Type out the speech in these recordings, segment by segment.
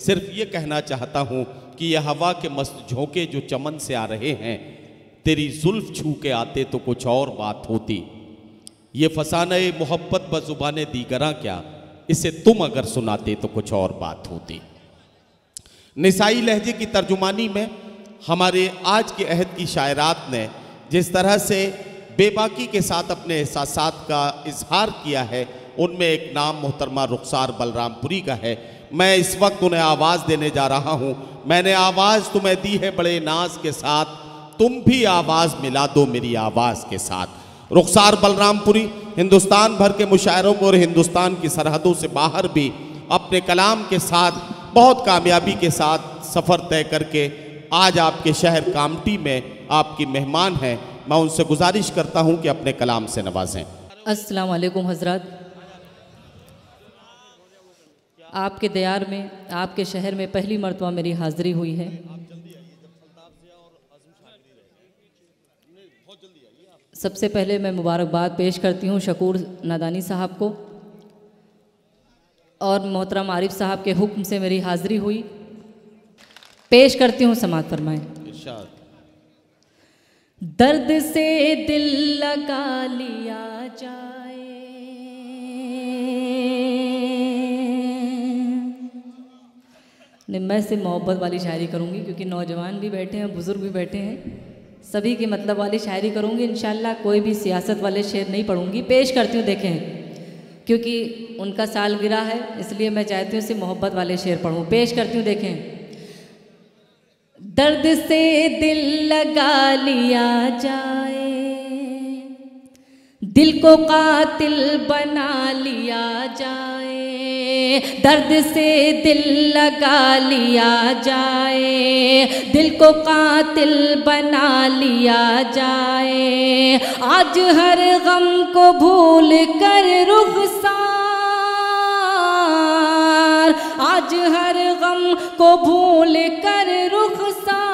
सिर्फ़ ये कहना चाहता हूँ कि यह हवा के मस्त झोंके जो चमन से आ रहे हैं, तेरी जुल्फ छू के आते तो कुछ और बात होती। ये फसाने मोहब्बत बजुबान दीगरा क्या, इसे तुम अगर सुनाते तो कुछ और बात होती। निसाई लहजे की तर्जुमानी में हमारे आज के अहद की शायरात ने जिस तरह से बेबाकी के साथ अपने एहसास का इजहार किया है, उनमें एक नाम मोहतरमा रुखसार बलरामपुरी का है। मैं इस वक्त उन्हें आवाज़ देने जा रहा हूँ। मैंने आवाज़ तुम्हें दी है बड़े नाज के साथ। तुम भी आवाज़ मिला दो मेरी आवाज़ के साथ। रुखसार बलरामपुरी, हिंदुस्तान भर के मुशायरों और हिंदुस्तान की सरहदों से बाहर भी अपने कलाम के साथ, बहुत कामयाबी के साथ सफ़र तय करके आज आपके शहर कामटी में आपकी मेहमान हैं। मैं उनसे गुजारिश करता हूँ कि अपने कलाम से नवाजें। अस्सलाम वालेकुम हज़रत। आपके दयार में, आपके शहर में पहली मरतबा मेरी हाज़िरी हुई है। सबसे पहले मैं मुबारकबाद पेश करती हूँ शकूर नादानी साहब को और मोहतरम आरिफ साहब के हुक्म से मेरी हाज़िरी हुई। पेश करती हूँ समात फरमाएँ। दर्द से दिल लगा लिया जाए मैं से मोहब्बत वाली शायरी करूँगी, क्योंकि नौजवान भी बैठे हैं, बुज़ुर्ग भी बैठे हैं। सभी की मतलब वाली शायरी करूँगी इन कोई भी सियासत वाले शेर नहीं पढ़ूँगी, पेश करती हूँ, देखें। क्योंकि उनका साल गिरा है, इसलिए मैं चाहती हूँ सिर्फ़ मोहब्बत वाले शेर पढ़ूँ, पेश करती हूँ, देखें। दर्द से दिल लगा लिया जाए। दिल को कातिल बना लिया जाए, दर्द से दिल लगा लिया जाए, दिल को कातिल बना लिया जाए। आज हर गम को भूल कर रुखसार, आज हर गम को भूल कर रुखसार।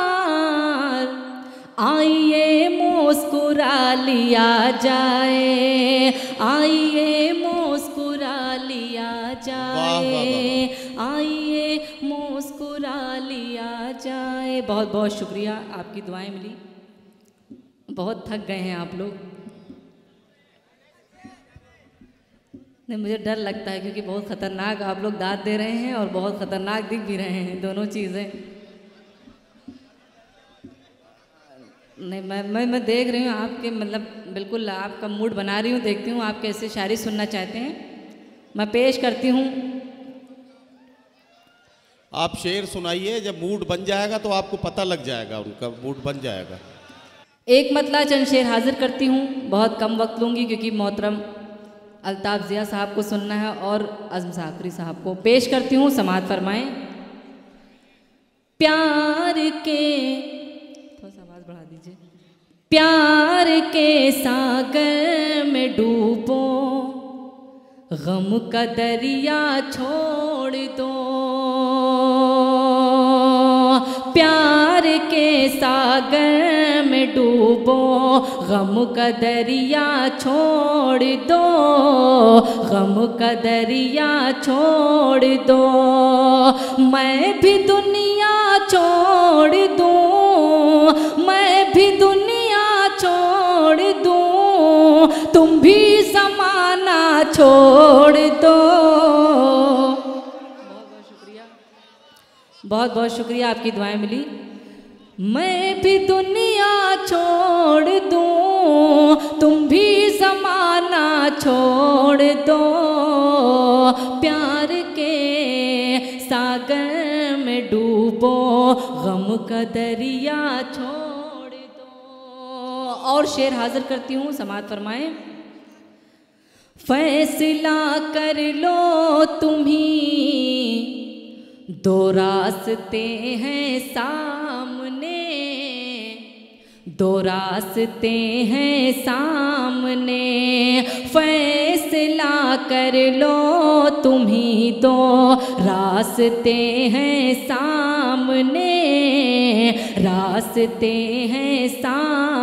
आइए मुस्कुरा लिया जाए आइए मुस्कुरा लिया जाए आइए मुस्कुरा लिया जाए। बहुत बहुत शुक्रिया आपकी दुआएँ मिली। बहुत थक गए हैं आप लोग। नहीं मुझे डर लगता है क्योंकि बहुत ख़तरनाक आप लोग दाद दे रहे हैं और बहुत ख़तरनाक दिख भी रहे हैं दोनों चीज़ें। नहीं मैं मैं मैं देख रही हूँ आपके मतलब बिल्कुल आपका मूड बना रही हूँ देखती हूँ आप कैसे शायरी सुनना चाहते हैं। मैं पेश करती हूँ। आप शेर सुनाइए जब मूड बन जाएगा तो आपको पता लग जाएगा उनका मूड बन जाएगा। एक मतला चंद शेर हाजिर करती हूँ बहुत कम वक्त लूँगी क्योंकि मोहतरम अल्ताफ़ ज़िया साहब को सुनना है और अज़म साकरी साहब को पेश करती हूँ समात फरमाएँ। प्यार के थोड़ा सा आवाज़ बढ़ा दीजिए प्यार के सागर में डूबो, गम का दरिया छोड़ दो। प्यार के सागर में डूबो, गम का दरिया छोड़ दो। गम का दरिया छोड़ दो। मैं भी दुनिया छोड़ दूँ, मैं भी तुम भी समाना छोड़ दो। बहुत बहुत शुक्रिया बहुत बहुत शुक्रिया आपकी दुआएँ मिली। मैं भी दुनिया छोड़ दूँ, तुम भी जमाना छोड़ दो। प्यार के सागर में डूबो, गम का दरिया छोड़ और शेर हाजिर करती हूँ समात फरमाए। फैसला कर लो तुम्ही, दो रास्ते हैं सामने, दो रास्ते हैं सामने। फैसला कर लो तुम्ही, दो रास्ते हैं सामने, रास्ते हैं सामने।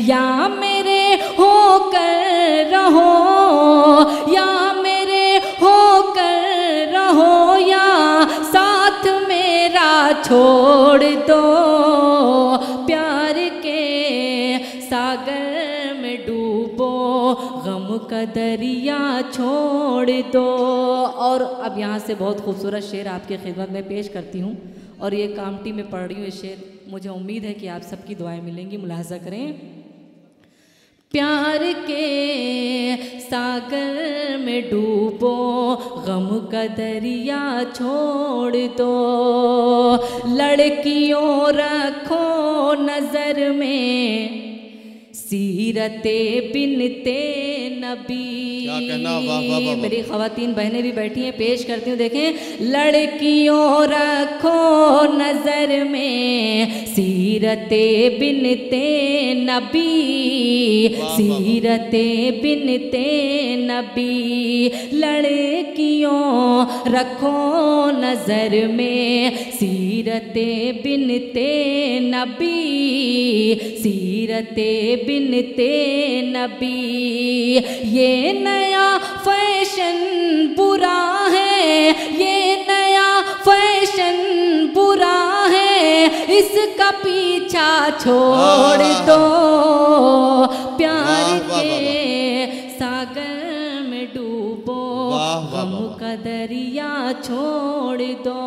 या मेरे होकर रहो, या मेरे होकर रहो, या साथ मेरा छोड़ दो। प्यार के सागर में डूबो, गम का दरिया छोड़ दो। और अब यहाँ से बहुत खूबसूरत शेर आपकी खिदमत में पेश करती हूँ। और ये कामटी में पढ़ रही हूँ, ये शेर। मुझे उम्मीद है कि आप सबकी दुआएँ मिलेंगी मुलाजा करें। प्यार के सागर में डूबो, गम का दरिया छोड़ दो। लड़कियों रखो नज़र में, सीरते बिनते नबी क्या कहना, वाह, वाह, वाह, वाह। मेरी खातन बहनें भी बैठी हैं पेश करती हूँ देखें लड़कियों रखो नज़र में सीरते बिनते नबी। सीरते बिनते नबी लड़कियों रखो नज़र में। सीरते बिनते नबी सीरते बिनते नबी। ये नया फ़ैशन बुरा है ये नया फ़ैशन बुरा है। इसका पीछा छोड़ वाह। दो। छोड़ दो।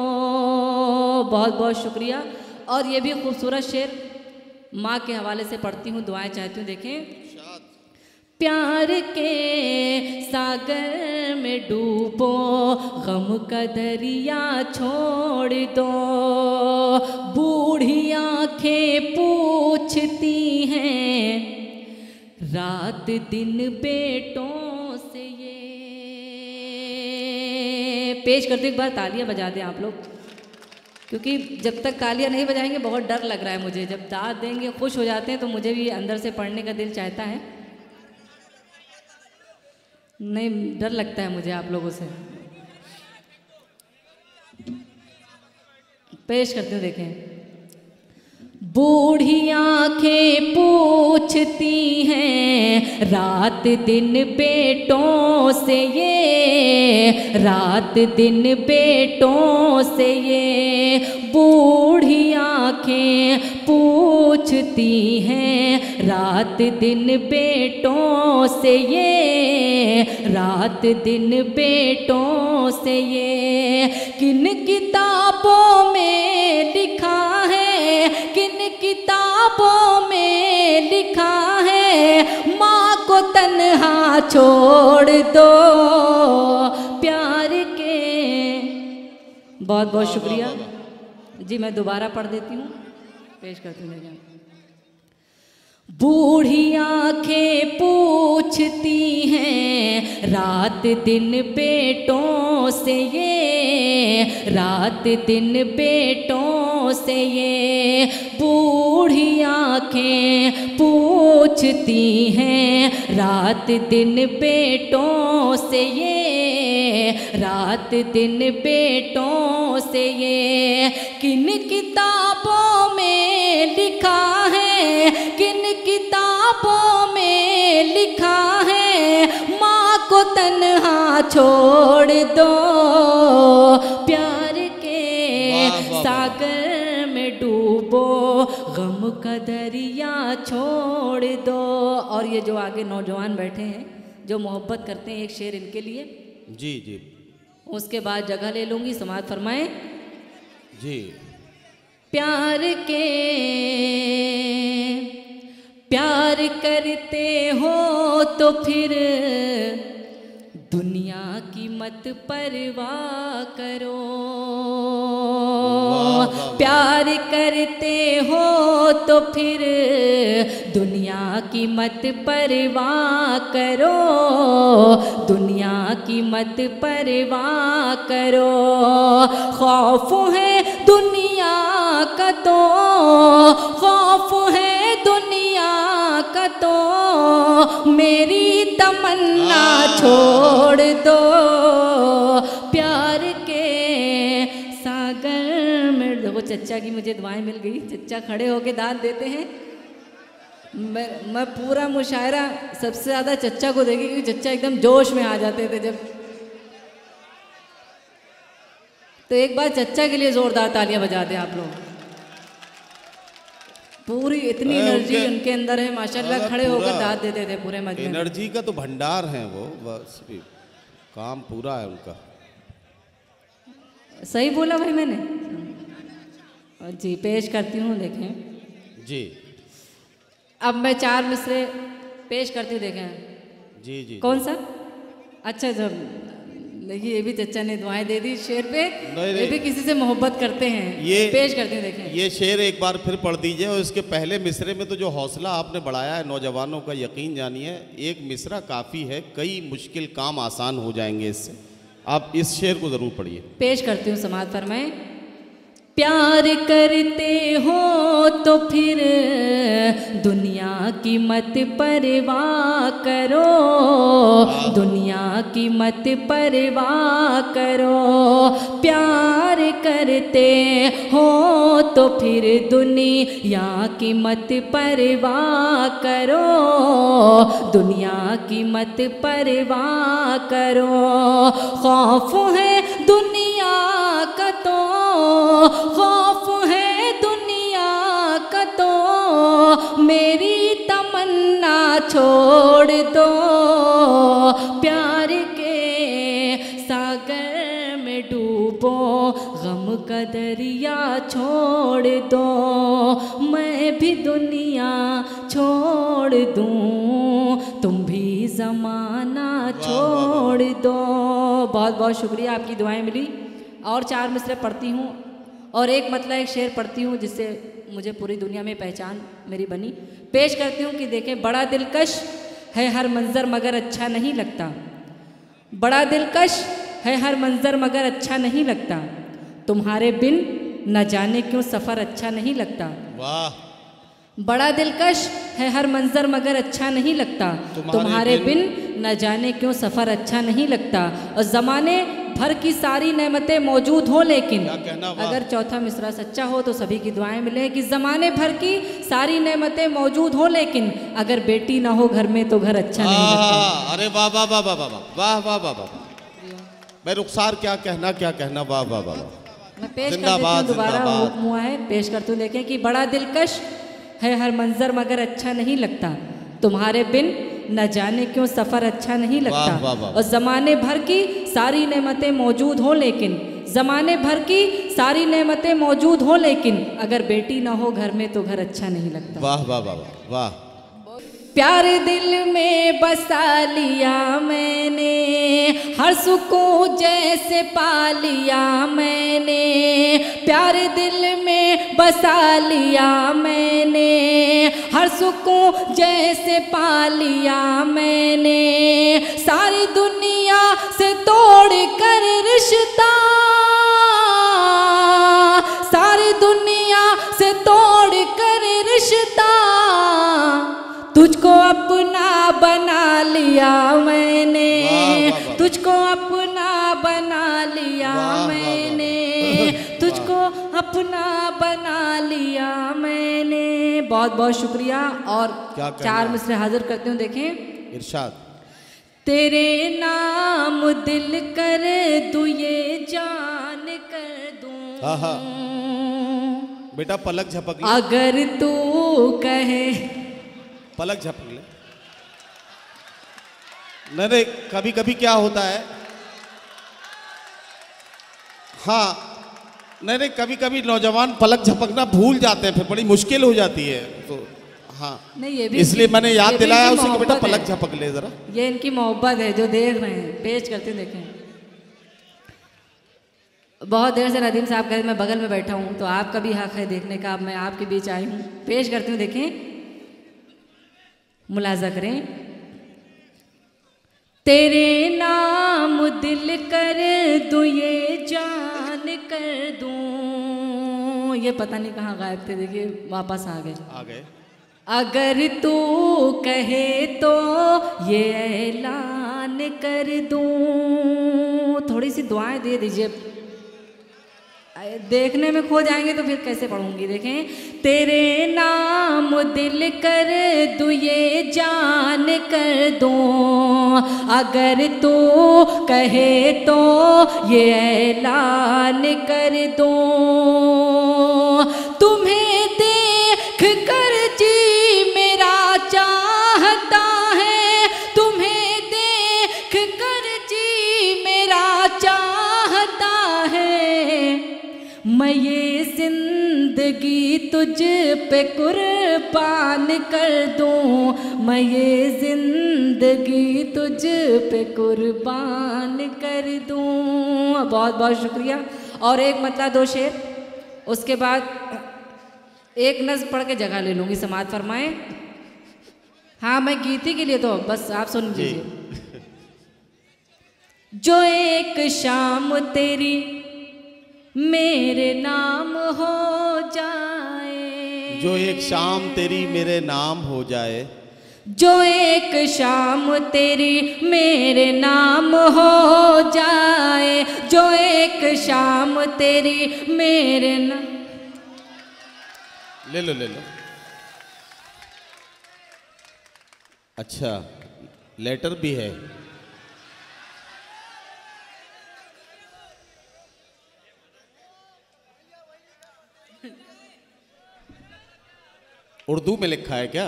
बहुत बहुत शुक्रिया। और ये भी खूबसूरत शेर माँ के हवाले से पढ़ती हूँ, दुआएँ चाहती हूँ, देखें। प्यार के सागर में डूबो, गम का दरिया छोड़ दो। बूढ़ी आँखें पूछती हैं, रात दिन बेटों पेश करते एक बार तालियाँ बजा दें आप लोग। क्योंकि जब तक तालियाँ नहीं बजाएँगे, बहुत डर लग रहा है मुझे। जब दाद देंगे, खुश हो जाते हैं तो मुझे भी अंदर से पढ़ने का दिल चाहता है। नहीं, डर लगता है मुझे आप लोगों से। पेश करते हो, देखें। बूढ़ी आँखें पूछती हैं, रात दिन बेटों से ये, रात दिन बेटों से ये, बूढ़ी आँखें पूछती हैं, रात दिन बेटों से ये, रात दिन बेटों से ये, किन किताबों में लिखा किताबों में लिखा है माँ को तन्हा छोड़ दो प्यार के। बहुत बहुत शुक्रिया। जी मैं दोबारा पढ़ देती हूँ। पेश करती हूँ। बूढ़ी आँखें पूछती हैं, रात दिन बेटों से ये, रात दिन बेटों से ये, बूढ़ी आँखें पूछती हैं, रात दिन बेटों से ये, रात दिन बेटों से ये, किन किताबों में लिखा है किन किताबों में लिखा है माँ को तन्हा छोड़ दो। प्यार के। सागर में डूबो गम का दरिया छोड़ दो। और ये जो आगे नौजवान बैठे हैं जो मोहब्बत करते हैं एक शेर इनके लिए। जी जी। उसके बाद जगह ले लूँगी समाज फरमाए। जी। प्यार के प्यार करते हो तो फिर दुनिया की मत परवाह करो। प्यार करते हो तो फिर दुनिया की मत परवाह करो। दुनिया की मत परवाह करो। खौफ है दुनिया तो खौफ है दुनिया का तो। मेरी तमन्ना छोड़ दो। प्यार के सागर में देखो चच्चा की मुझे दुआएँ मिल गई। चच्चा खड़े होके दान देते हैं। मैं मैं पूरा मुशायरा सबसे ज़्यादा चच्चा को देखी क्योंकि चच्चा एकदम जोश में आ जाते थे जब। तो एक बार चच्चा के लिए जोरदार तालियाँ बजा दें आप लोग। पूरी इतनी एनर्जी उनके- उनके अंदर है माशाल्लाह खड़े होकर दाद देते थे पूरे मजमे एनर्जी का तो भंडार है वो बस काम पूरा है उनका। सही बोला भाई मैंने? जी पेश करती हूँ देखें। जी। अब मैं चार मिसरे पेश करती हूँ देखें। जी जी कौन सा? अच्छा जब देखिए ये भी चचा ने दुआएँ दे दी शेर पे। ये भी किसी से मोहब्बत करते हैं। ये पेश करते हैं देखें। ये शेर एक बार फिर पढ़ दीजिए और इसके पहले मिसरे में तो जो हौसला आपने बढ़ाया है नौजवानों का यकीन जानिए एक मिसरा काफ़ी है कई मुश्किल काम आसान हो जाएँगे इससे। आप इस शेर को ज़रूर पढ़िए। पेश करती हूँ समाज फरमाए। प्यार करते हो तो फिर दुनिया की मत परवाह करो। दुनिया की मत परवाह करो। प्यार करते हो तो फिर दुनिया की मत परवाह करो। दुनिया की मत परवाह करो। खौफ है दुनिया खौफ है दुनिया का तो। मेरी तमन्ना छोड़ दो। प्यार के सागर में डूबो गम का दरिया छोड़ दो। मैं भी दुनिया छोड़ दूँ तुम भी ज़माना छोड़ दो। बहुत बहुत शुक्रिया आपकी दुआएँ मिली। और चार मिसरे पढ़ती हूँ। और एक मतलब एक शेर पढ़ती हूँ जिससे मुझे पूरी दुनिया में पहचान मेरी बनी। पेश करती हूँ कि देखें बड़ा दिलकश है हर मंज़र मगर अच्छा नहीं लगता। बड़ा दिलकश है हर मंज़र मगर अच्छा नहीं लगता। तुम्हारे बिन न जाने क्यों सफ़र अच्छा नहीं लगता। वाह। बड़ा दिलकश है हर मंजर मगर अच्छा नहीं लगता। तुम्हारे तुम्हारे बिन बिन न जाने क्यों सफ़र अच्छा नहीं लगता। और ज़माने भर की सारी नेमतें मौजूद हो लेकिन। अगर चौथा मिसरा सच्चा हो तो सभी की दुआएँ मिले कि ज़माने भर की सारी नेमतें मौजूद हो लेकिन अगर बेटी ना हो घर में तो घर अच्छा नहीं लगता अरे वाह वाह वाह वाह वाह वाह वाह वाह वाह मैं रुखसार क्या कहना क्या कहना वाह वाह वाह वाह मैं पेश कर दोबारा। हुआ है पेश करती हूँ देखें कि बड़ा दिलकश है हर मंजर मगर अच्छा नहीं लगता तुम्हारे बिन न जाने क्यों सफ़र अच्छा नहीं लगता वाँ, वाँ, वाँ। और ज़माने भर की सारी नेमतें मौजूद हों लेकिन ज़माने भर की सारी नेमतें मौजूद हों लेकिन अगर बेटी ना हो घर में तो घर अच्छा नहीं लगता वाह वाह वाह वाह वाह प्यार दिल में बसा लिया मैंने, हर सुकून जैसे पा लिया मैंने। प्यार दिल में बसा लिया मैंने, हर सुकून जैसे पा लिया मैंने। सारी दुनिया से तोड़ कर रिश्ता बना लिया मैंने। तुझको अपना बना लिया मैंने। तुझको अपना बना लिया मैंने। बहुत बहुत शुक्रिया। और चार मिसरे हाजिर करते हूँ देखें। इरशाद। तेरे नाम दिल कर दूँ ये जान कर दूँ। आहा। बेटा पलक झपक अगर तू कहे पलक झपक नहीं नहीं कभी कभी क्या होता है? हाँ नहीं नहीं कभी कभी नौजवान पलक झपकना भूल जाते हैं फिर बड़ी मुश्किल हो जाती है तो हाँ। नहीं ये भी इसलिए मैंने याद दिलाया उसे बेटा पलक झपक ले जरा। ये इनकी मोहब्बत है जो देख रहे हैं पेश करते देखें। बहुत देर से नदीम साहब कहते मैं बगल में बैठा हूँ तो आपका भी हक है देखने का अब मैं आपके बीच आई हूँ। पेश करती हूँ देखें। मुलाजा करें। तेरे नाम दिल कर दूँ ये जान कर दू। ये पता नहीं कहाँ गायब थे देखिए वापस आ गए। आ गए। अगर तू कहे तो ये ऐलान कर दू। थोड़ी सी दुआएँ दे दीजिए। देखने में खो जाएँगे तो फिर कैसे पढ़ूँगी? देखें, तेरे नाम दिल कर दू, ये जान कर दो। अगर तो कहे तो ये ऐलान कर दो। तुम्हें मैं ये ज़िंदगी तुझ पे कुर्बान कर दूँ। मैं ये ज़िंदगी तुझ पे कुर्बान कर दूँ। बहुत बहुत शुक्रिया। और एक मतलब दो शेर। उसके बाद एक नज़ पढ़ के जगह ले लूँगी समाज फरमाए। हाँ मैं गीती के लिए तो बस आप सुन लीजिए। जो एक शाम तेरी मेरे नाम हो जाए। जो एक शाम तेरी मेरे नाम हो जाए। जो एक शाम तेरी मेरे नाम हो जाए। जो एक शाम तेरी मेरे नाम ले लो ले लो। अच्छा लेटर भी है। उर्दू में लिखा है क्या?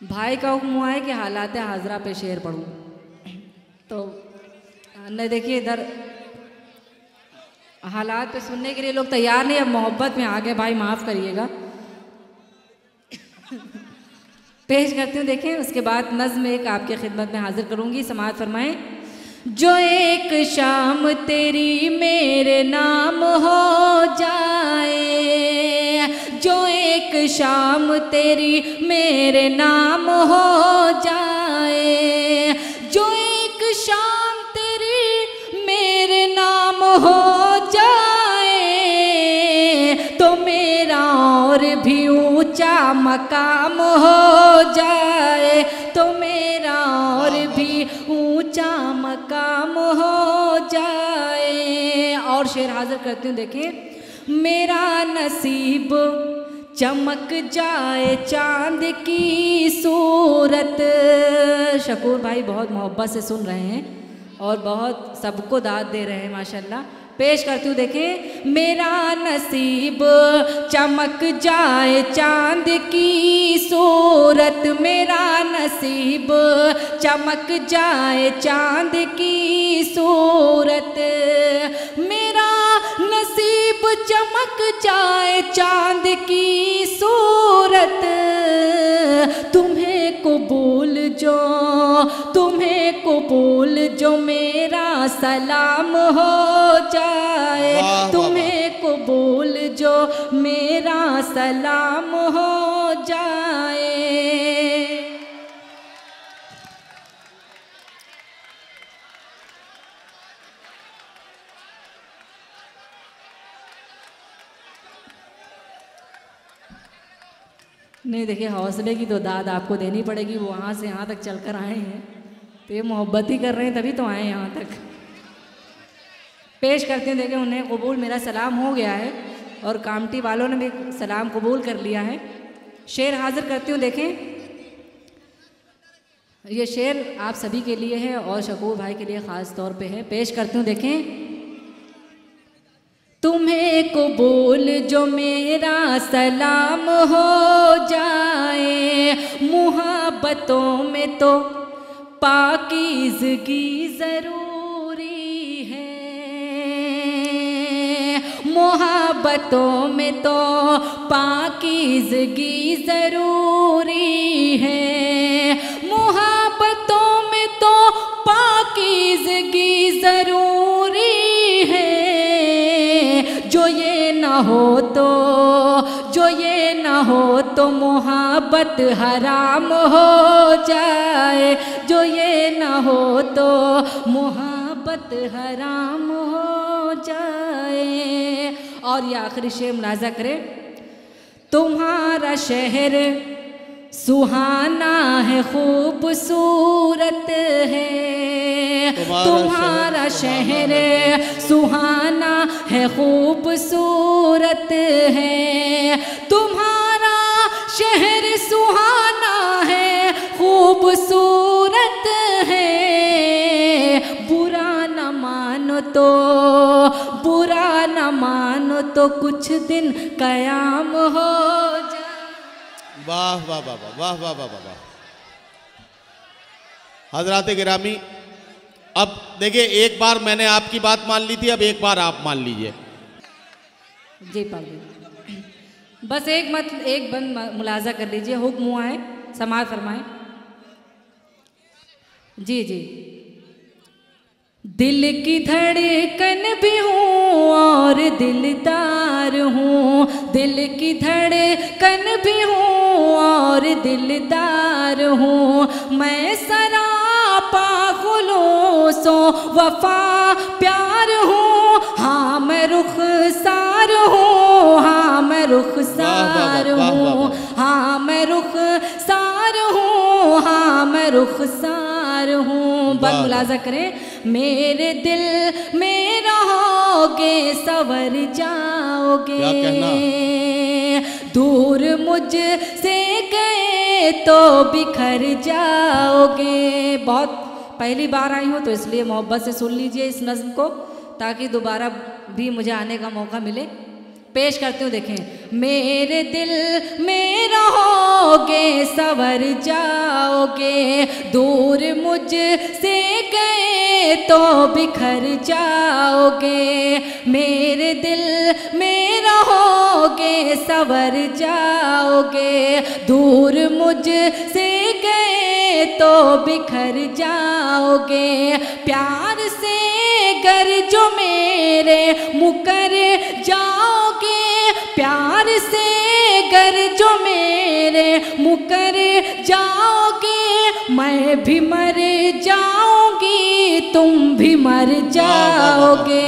भाई का हुक्म हुआ है कि हालात हाजरा पे शेर पढ़ूं। तो न देखिए इधर, हालात पे सुनने के लिए लोग तैयार नहीं, अब मोहब्बत में आ गए भाई माफ़ करिएगा। पेश करती हूँ, देखें, उसके बाद नज्म एक आपके खिदमत में हाजिर करूँगी। समाज फरमाएँ, जो एक शाम तेरी मेरे नाम हो शाम तेरी मेरे नाम हो जाए। जो एक शाम तेरी मेरे नाम हो जाए तो मेरा और भी ऊँचा मकाम हो जाए। तो मेरा और भी ऊँचा मकाम हो जाए। और शेर हाजिर करती हूँ, देखिए, मेरा नसीब चमक जाए चाँद की सूरत। शकूर भाई बहुत मोहब्बत से सुन रहे हैं और बहुत सबको दाद दे रहे हैं, माशाल्लाह। पेश करती हूँ देखें मेरा नसीब चमक जाए चाँद की सूरत। मेरा नसीब चमक जाए चाँद की सूरत। मेरा चमक जाए चाँद की सूरत। तुम्हें कबूल जो तुम्हें कबूल जो मेरा सलाम हो जाए। तुम्हें कबूल जो मेरा सलाम हो जाए। नहीं, देखिए, हौसले की तो दाद आपको देनी पड़ेगी, वो वहाँ से यहाँ तक चल कर आए हैं। तो ये मोहब्बत ही कर रहे हैं, तभी तो आए यहाँ तक। पेश करते हैं देखें उन्हें कबूल, मेरा सलाम हो गया है, और कामटी वालों ने भी सलाम कबूल कर लिया है। शेर हाजिर करती हूँ, देखें। ये शेर आप सभी के लिए है और शकूर भाई के लिए ख़ास तौर पे है। पेश करती हूँ, देखें। तुम्हें कबूल जो मेरा सलाम हो जाए। मुहब्बतों में तो पाकीज़गी ज़रूरी है। मोहब्बतों में तो पाकीज़गी ज़रूरी है। मोहब्बतों में तो पाकिजगी ज़रूरी हो तो जो ये ना हो तो मोहब्बत हराम हो जाए। जो ये ना हो तो मोहब्बत हराम हो जाए। और ये आखिरी शेर मुलाजा करे। तुम्हारा शहर सुहाना है खूबसूरत है। तुम्हारा शहर सुहाना है खूबसूरत है। तुम्हारा शहर सुहाना है खूबसूरत है। बुरा न मानो तो बुरा न मानो तो कुछ दिन कयाम हो वाह वाह वाह वाह वाह वाह वाह वाह। वाह हजरात गिरामी, अब देखिए, एक बार मैंने आपकी बात मान ली थी, अब एक बार आप मान लीजिए। जी पाजी बस एक मत, एक बंद मुलाजा कर लीजिए, हुक्म हुआ है, समाज फरमाएँ। जी जी। दिल की धड़कन भी हूँ और दिलदार हूँ। दिल की धड़कन भी हूँ और दिलदार हूँ। मैं सरापा खुलूसो वफा प्यार हूँ। हाँ मैं रुख सार हूँ। हाँ मैं रुख सार वाह, हूँ। हाँ मैं रुख सार हूँ। हाँ मैं रुख सार हूँ बस मुलाजा करें। मेरे दिल में रहोगे सवर जाओगे। क्या कहना? दूर मुझ से गए तो बिखर जाओगे। बहुत पहली बार आई हूँ तो इसलिए मोहब्बत से सुन लीजिए इस नज्म को ताकि दोबारा भी मुझे आने का मौका मिले। पेश करती हूँ देखें। मेरे दिल में रहोगे, सवर जाओगे। दूर मुझ से गए तो बिखर जाओगे। मेरे दिल में रहोगे, सवर जाओगे। दूर मुझ से गए तो बिखर जाओगे। प्यार से गर जो मेरे मुकर जाओगे प्यार से गर जो मेरे मुकर जाओगे मैं भी मर जाऊँगी तुम भी मर जाओगे।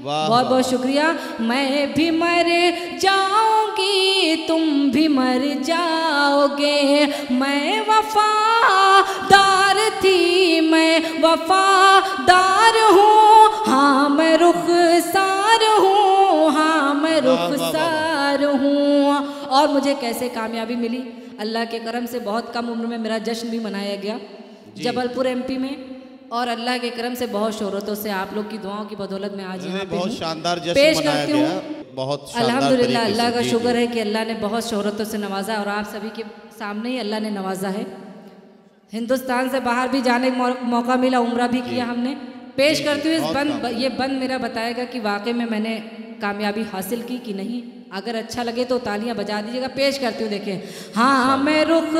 बहुत बहुत शुक्रिया। मैं भी मर जाऊँगी तुम भी मर जाओगे। मैं वफादार थी मैं वफादार हूँ। हाँ मैं रुख सार हूँ। हाँ मैं वाह, रुख वाह, वाह, सार हूँ। और मुझे कैसे कामयाबी मिली? अल्लाह के करम से बहुत कम उम्र में मेरा जश्न भी मनाया गया। जबलपुर एमपी में। और अल्लाह के करम से बहुत शोहरतों से आप लोग की दुआओं की बदौलत में आज यहाँ बहुत शानदार पेश करती हूँ। बहुत शानदार अल्लाह का शुक्र है कि अल्लाह ने बहुत शोहरतों से नवाजा और आप सभी के सामने ही अल्लाह ने नवाजा है। हिंदुस्तान से बाहर भी जाने का मौका मिला उम्र भी किया हमने। पेश करती हूँ इस बंद ये बंद मेरा बताएगा कि वाकई में मैंने कामयाबी हासिल की कि नहीं? अगर अच्छा लगे तो तालियाँ बजा दीजिएगा पेश करती हूँ देखें हाँ मैं रुख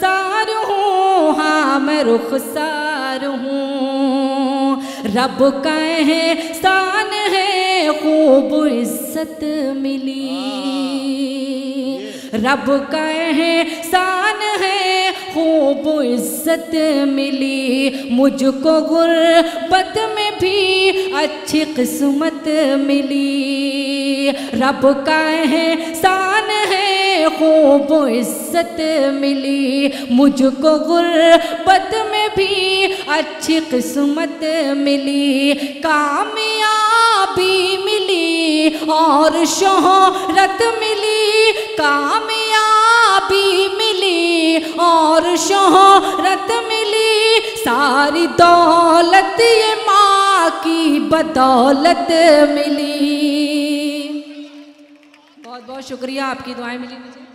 सार हूँ हाँ मैं रुख सार हूँ। रब का एहसान है खूब इज़्ज़त मिली। रब का एहसान है खूब इज़्ज़त मिली। मुझको गुर्बत में भी अच्छी किस्मत मिली। रब का एहसान है, खूब इज़्ज़त मिली। मुझको गुर्बत में भी अच्छी किस्मत मिली। कामयाबी मिली और शोहरत मिली। कामयाबी और शोहरत मिली। सारी दौलत ये माँ की बदौलत मिली। बहुत बहुत शुक्रिया आपकी दुआएँ मिली मुझे।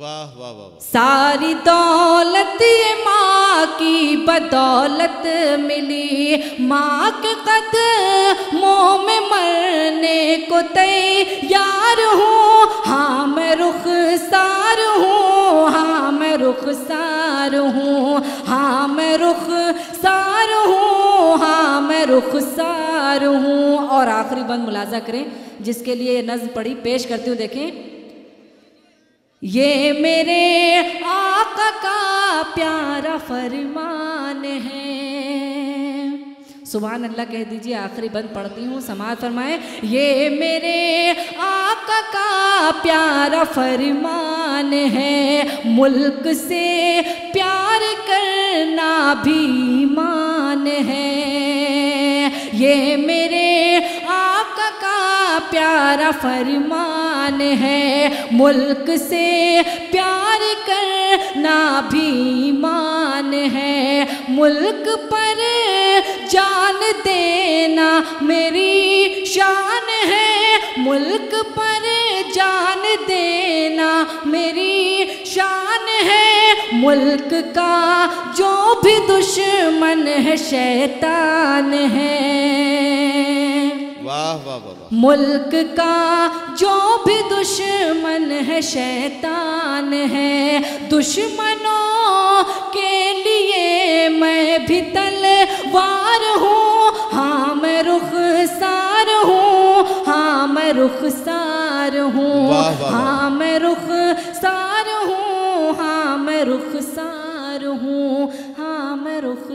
वाह वाह वाह। सारी दौलत ये माँ की बदौलत मिली। माँ के कदमों में मरने को तैयार हूँ। हाँ मैं रुख मैं रुख सार हूँ। हाँ मैं रुख सार हूँ। हाँ मैं रुख सार हूँ। और आखिरी बंद मुलाजा करें, जिसके लिए नज्म पढ़ी पेश करती हूँ, देखें। ये मेरे आका का प्यारा फरमान। सुबहान अल्लाह कह दीजिए, आखिरी बंद पढ़ती हूँ, समाज फरमाए, ये मेरे आका का प्यारा फरमान है, मुल्क से प्यार करना भी ये मेरे आका का प्यारा फरमान है, मुल्क से प्यार करना भी ईमान है। मुल्क पर जान देना मेरी शान है। मुल्क पर जान देना मेरी शान है। मुल्क का जो भी दुश्मन है शैतान है। वाह वाह वाह मुल्क का जो भी दुश्मन है शैतान है। दुश्मनों के मैं भी तलवार हूँ। हाँ मैं रुखसार हूँ। हाँ मैं रुखसार हूँ। हाँ मैं रुखसार हूँ। हाँ मैं रुखसार हूँ। हाँ मैं रुखसार